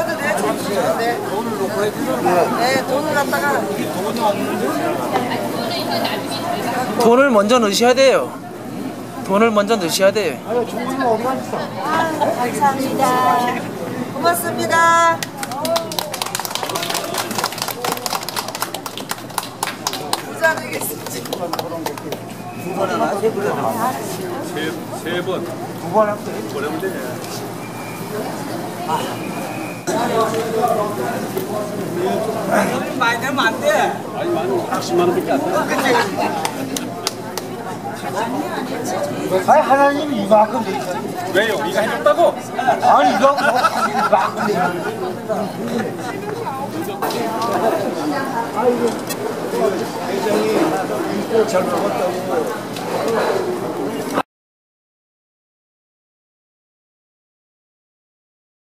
잡수셔도 돼, 잡수셔도 돼. 돈을 놓고 해주는 네, 돈을 갖다가. 돈을 먼저 넣으셔야 돼요. 돈을 먼저 넣으셔야 돼요. 아, 감사합니다. 고맙습니다. 부자 되겠습니다. 세번 많이 내면 안 돼. 10만 원밖에 안 돼. 아니 하나님이 이만큼. 왜요? 우리가 해줬다고? 아니 이거 이만큼 돼 있어. 잘 먹었다고